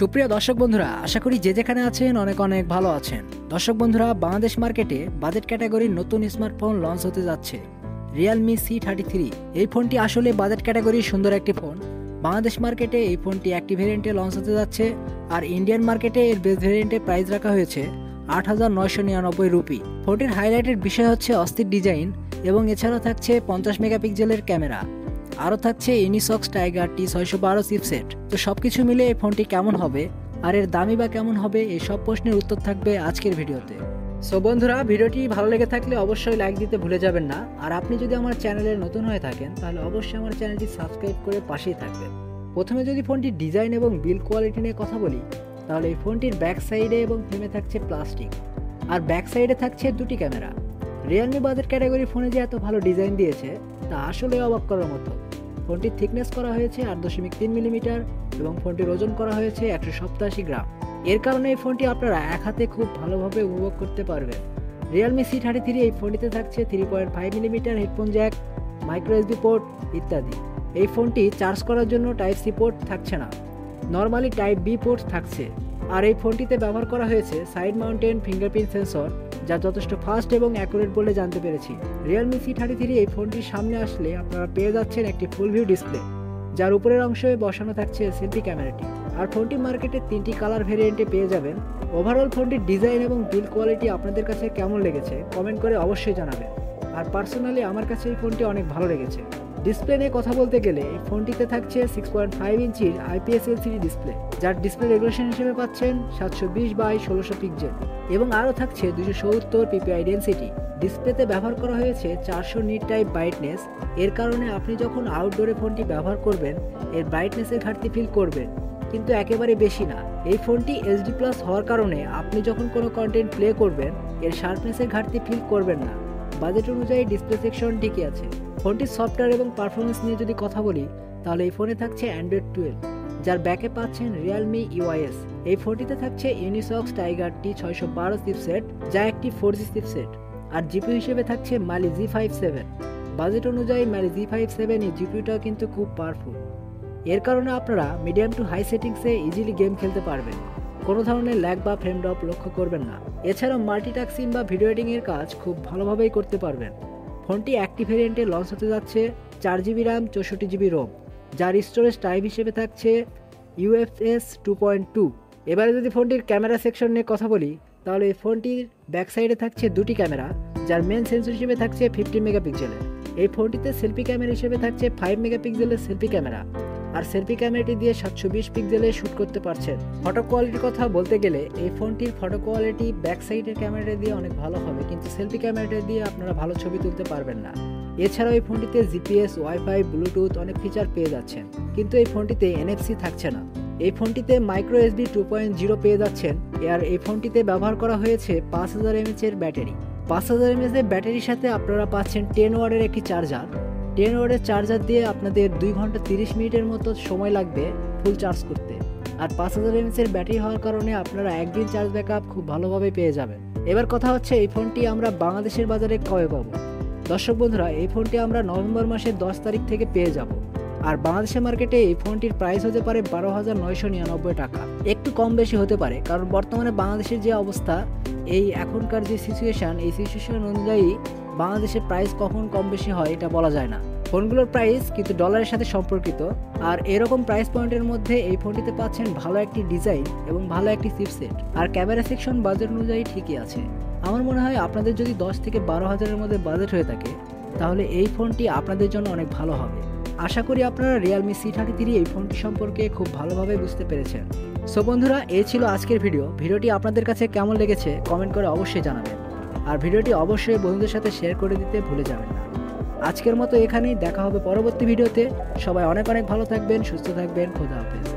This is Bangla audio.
সুপ্রিয় দর্শক বন্ধুরা, আশা করি যে যেখানে আছেন অনেক অনেক ভালো আছেন। দর্শক বন্ধুরা, বাংলাদেশ মার্কেটে বাজেট ক্যাটাগরির নতুন স্মার্টফোন লঞ্চ হতে যাচ্ছে। রিয়েলমি সি থার্টি থ্রি এই ফোনটি আসলে বাজেট ক্যাটাগরির সুন্দর একটি ফোন। বাংলাদেশ মার্কেটে এই ফোনটি একটি ভেরিয়েন্টে লঞ্চ হতে যাচ্ছে আর ইন্ডিয়ান মার্কেটে এর বেস ভেরিয়েন্টে প্রাইস রাখা হয়েছে আট হাজার নয়শো নিরানব্বই রুপি। ফোনটির হাইলাইটের বিষয় হচ্ছে অস্থির ডিজাইন এবং এছাড়াও থাকছে পঞ্চাশ মেগাপিক্সেলের ক্যামেরা। আরও থাকছে ইনিসক্স টাইগার টি ছয়শো বারো চিপসেট তো সবকিছু মিলে এই ফোনটি কেমন হবে? আর এর দামি বা কেমন হবে? এই সব প্রশ্নের উত্তর থাকবে আজকের ভিডিওতে। সো বন্ধুরা, ভিডিওটি ভালো লেগে থাকলে অবশ্যই লাইক দিতে ভুলে যাবেন না। আর আপনি যদি আমার চ্যানেলে নতুন হয়ে থাকেন, তাহলে অবশ্যই আমার চ্যানেলটি সাবস্ক্রাইব করে পাশেই থাকবেন। প্রথমে যদি ফোনটির ডিজাইন এবং বিল কোয়ালিটি নিয়ে কথা বলি, তাহলে এই ফোনটির ব্যাক সাইডে এবং ফ্রেমে থাকছে প্লাস্টিক আর ব্যাক সাইডে থাকছে দুটি ক্যামেরা রিয়েলমি বাজেট ক্যাটাগরি ফোনে যে এত ভালো ডিজাইন দিয়েছে, তা আসলে অবাক করার মতো। ফোনটির থিকনেস করা হয়েছে আট দশমিক তিন মিলিমিটার এবং ফোনটির ওজন করা হয়েছে একশো সপ্তাশি গ্রাম। এর কারণে এই ফোনটি আপনারা এক হাতে খুব ভালোভাবে উপভোগ করতে পারবেন। রিয়েলমি সি থার্টি থ্রি এই ফোনটিতে থাকছে three point five millimetre headphone jack, micro SD port ইত্যাদি। এই ফোনটি চার্জ করার জন্য টাইপ সি পোর্ট থাকছে না, নর্মালি টাইপ বি পোর্ট থাকছে। আর এই ফোনটিতে ব্যবহার করা হয়েছে সাইড মাউন্টেন ফিঙ্গারপ্রিন্ট সেন্সর যা যথেষ্ট ফাস্ট এবং অ্যাকুরেট বলে জানতে পেরেছি। রিয়েলমি সি থার্টি থ্রি এই ফোনটির সামনে আসলে আপনারা পেয়ে যাচ্ছেন একটি ফুল ভিউ ডিসপ্লে যার উপরের অংশে বসানো থাকছে সেলফি ক্যামেরাটি আর ফোনটি মার্কেটে তিনটি কালার ভেরিয়েন্টে পেয়ে যাবেন। ওভারঅল ফোনটির ডিজাইন এবং বিল কোয়ালিটি আপনাদের কাছে কেমন লেগেছে কমেন্ট করে অবশ্যই জানাবেন। আর পার্সোনালি আমার কাছে এই ফোনটি অনেক ভালো লেগেছে। ডিসপ্লে নিয়ে কথা বলতে গেলে এই ফোনটিতে থাকছে সিক্স পয়েন্ট ফাইভ ইঞ্চির আইপিএস এলসিডি ডিসপ্লে যার ডিসপ্লে রেগুলেশন হিসেবে পাচ্ছেন সাতশো বিশ বাই ষোলোশো পিক্সেল এবং আরও থাকছে দুশো সত্তর পিপিআই ডেন্সিটি ডিসপ্লেতে ব্যবহার করা হয়েছে চারশো নিট টাইপ ব্রাইটনেস এর কারণে আপনি যখন আউটডোরে ফোনটি ব্যবহার করবেন, এর ব্রাইটনেসের ঘাটতি ফিল করবেন, কিন্তু একেবারে বেশি না। এই ফোনটি এইচডি প্লাস হওয়ার কারণে আপনি যখন কোনো কন্টেন্ট প্লে করবেন, এর শার্পনেসের ঘাটতি ফিল করবেন না। বাজেট অনুযায়ী ডিসপ্লে সেকশন ঠিকই আছে। ফোনটির সফটওয়্যার এবং পারফরমেন্স নিয়ে যদি কথা বলি, তাহলে এই ফোনে থাকছে অ্যান্ড্রয়েড টুয়েলভ যার ব্যাকে পাচ্ছেন রিয়েলমি ইউআইএস এই ফোনটিতে থাকছে ইউনিসক্স টাইগার টি ছয়শো বারো চিপসেট যা একটি ফোর জি চিপসেট আর জিপি হিসেবে থাকছে Mali G five seven budget অনুযায়ী মালি জি ফাইভ সেভেন এই জিপিউটাও কিন্তু খুব পাওয়ারফুল এর কারণে আপনারা মিডিয়াম টু হাই সেটিংসে ইজিলি গেম খেলতে পারবেন। কোনো ধরনের ল্যাগ বা ফ্রেম ড্রপ লক্ষ্য করবেন না। এছাড়াও মাল্টিটাস্কিং বা ভিডিও এডিংয়ের কাজ খুব ভালোভাবেই করতে পারবেন। ফোনটি একটি ভেরিয়েন্টে লঞ্চ হতে যাচ্ছে, চার জিবি র্যাম চৌষট্টি জিবি রোম যার স্টোরেজ টাইপ হিসেবে থাকছে ইউএফএস টু পয়েন্ট টু এবারে যদি ফোনটির ক্যামেরা সেকশন নিয়ে কথা বলি, তাহলে এই ফোনটির ব্যাক সাইডে থাকছে দুটি ক্যামেরা যার মেন সেন্সর হিসেবে থাকছে ফিফটিন মেগাপিক্সেলের এই ফোনটিতে সেলফি ক্যামেরা হিসেবে থাকছে ফাইভ মেগাপিক্সেলের সেলফি ক্যামেরা আর সেলফি ক্যামেরাটি দিয়ে সাতশো বিশ পিক্সেলে শ্যুট করতে পারছেন। ফটো কোয়ালিটির কথা বলতে গেলে, এই ফোনটির ফটো কোয়ালিটি ব্যাক সাইডের ক্যামেরাটা দিয়ে অনেক ভালো হবে, কিন্তু সেলফি ক্যামেরাটা দিয়ে আপনারা ভালো ছবি তুলতে পারবেন না। এছাড়াও এই ফোনটিতে জিপিএস, ওয়াইফাই, ব্লুটুথ অনেক ফিচার পেয়ে যাচ্ছেন, কিন্তু এই ফোনটিতে এনএফসি থাকছে না। এই ফোনটিতে micro USB two point zero পেয়ে যাচ্ছেন, আর এই ফোনটিতে ব্যবহার করা হয়েছে পাঁচ হাজার এমএচ এর ব্যাটারি। পাঁচ হাজার এমএচ এর ব্যাটারির সাথে আপনারা পাচ্ছেন টেন ওয়ার্ডের একটি চার্জার টেন ওয়ার্ডের চার্জার দিয়ে আপনাদের দুই ঘণ্টা তিরিশ মিনিটের মতো সময় লাগবে ফুল চার্জ করতে। আর পাঁচ হাজার এমএসের ব্যাটারি হওয়ার কারণে আপনারা একদিন চার্জ ব্যাকআপ খুব ভালোভাবে পেয়ে যাবেন। এবার কথা হচ্ছে এই ফোনটি আমরা বাংলাদেশের বাজারে কবে পাবো? দর্শক বন্ধুরা, এই ফোনটি আমরা নভেম্বর মাসের দশ তারিখ থেকে পেয়ে যাব। আর বাংলাদেশের মার্কেটে এই ফোনটির প্রাইস হতে পারে বারো হাজার নয়শো নিরানব্বই টাকা। একটু কম বেশি হতে পারে, কারণ বর্তমানে বাংলাদেশের যে অবস্থা, এই এখনকার যে সিচুয়েশান এই সিচুয়েশন অনুযায়ী বাংলাদেশের প্রাইস কখন কম বেশি হয় এটা বলা যায় না। ফোনগুলোর প্রাইস কিন্তু ডলারের সাথে সম্পর্কিত। আর এরকম প্রাইস পয়েন্টের মধ্যে এই ফোনটিতে পাচ্ছেন ভালো একটি ডিজাইন এবং ভালো একটি চিপসেট আর ক্যামেরা সেকশন বাজেট অনুযায়ী ঠিকই আছে। আমার মনে হয় আপনাদের যদি দশ থেকে বারো হাজারের মধ্যে বাজেট হয়ে থাকে, তাহলে এই ফোনটি আপনাদের জন্য অনেক ভালো হবে। আশা করি আপনারা রিয়েলমি সি থার্টি থ্রি এই ফোনটি সম্পর্কে খুব ভালোভাবে বুঝতে পেরেছেন। সো বন্ধুরা, এই ছিল আজকের ভিডিও ভিডিওটি আপনাদের কাছে কেমন লেগেছে কমেন্ট করে অবশ্যই জানাবেন। আর ভিডিওটি অবশ্যই বন্ধুদের সাথে শেয়ার করে দিতে ভুলে যাবেন না। আজকের মতো এখানেই দেখা হবে পরবর্তী ভিডিওতে। সবাই অনেক অনেক ভালো থাকবেন, সুস্থ থাকবেন, খোদা হাফেজ।